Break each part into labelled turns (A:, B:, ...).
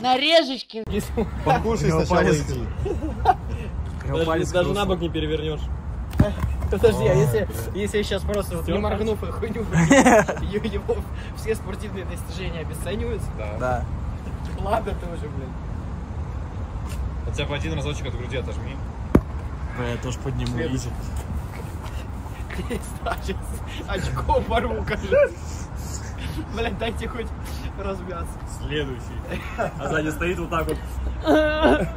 A: На режечке.
B: Покушай сначала иди.
C: Даже, даже на бок не перевернешь.
D: Подожди, а если, если я сейчас просто вот не моргнув и хуйню его все спортивные достижения обесцениваются?
E: Да.
D: Ладно тоже, блин.
C: Хотя бы один разочек от груди отожми.
E: Бля, я тоже подниму, изи.
D: Сейчас очко порву, кажется. Блядь, дайте хоть размяться.
C: Следующий. А сзади стоит вот так вот.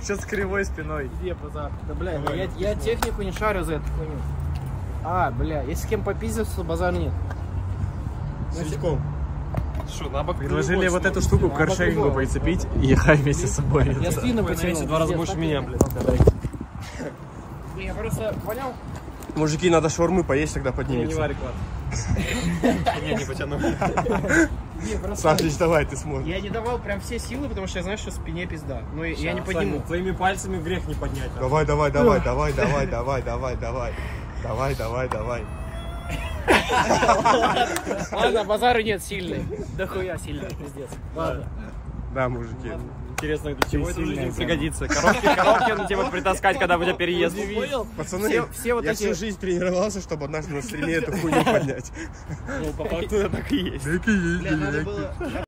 E: Сейчас с кривой спиной.
D: Где базар? Да, бля, ну я, я технику не шарю за эту хуйню. А, бля, если с кем попиздиться, то базар нет.
B: Сидьком.
C: Что, на бок
E: Предложили вот эту штуку к каршерингу прицепить и ехать вместе с собой.
D: Я спину
C: Вы
D: потяну.
C: в два раза больше меня. Блин,
D: Я просто понял?
B: Мужики, надо шаурмы поесть, тогда
C: Не, не
B: поднимется.
C: варик, Не, не потяну.
D: Не,
B: Саша, давай, ты сможешь.
D: я не давал прям все силы, потому что я знаю, что спине пизда. Но я не подниму.
C: Твоими пальцами грех не поднять. а.
B: Давай, давай, давай, давай, давай, давай, давай, давай. Давай, давай, давай.
D: Ладно, базара нет сильный. Да хуя сильный, пиздец. Ладно.
B: Да, мужики.
C: Интересно, для чего это в жизни пригодится? Коробки, коробки на тебя притаскать, когда у тебя переезд.
B: Пацаны,
D: Все- все вот
B: я
D: эти-
B: всю жизнь тренировался, чтобы однажды на стриме эту хуйню поднять.
C: Ну, по факту это так и есть.
B: Так и есть,